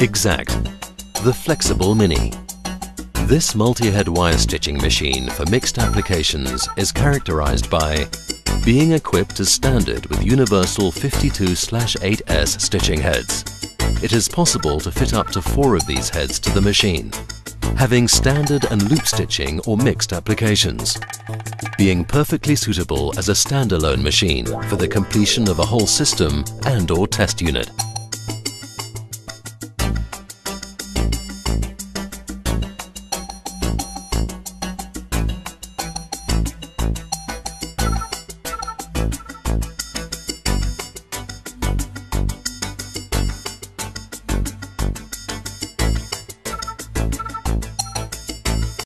Exact, the flexible Mini. This multi-head wire stitching machine for mixed applications is characterized by being equipped as standard with universal 52-8S stitching heads. It is possible to fit up to four of these heads to the machine, having standard and loop stitching or mixed applications, being perfectly suitable as a standalone machine for the completion of a whole system and or test unit.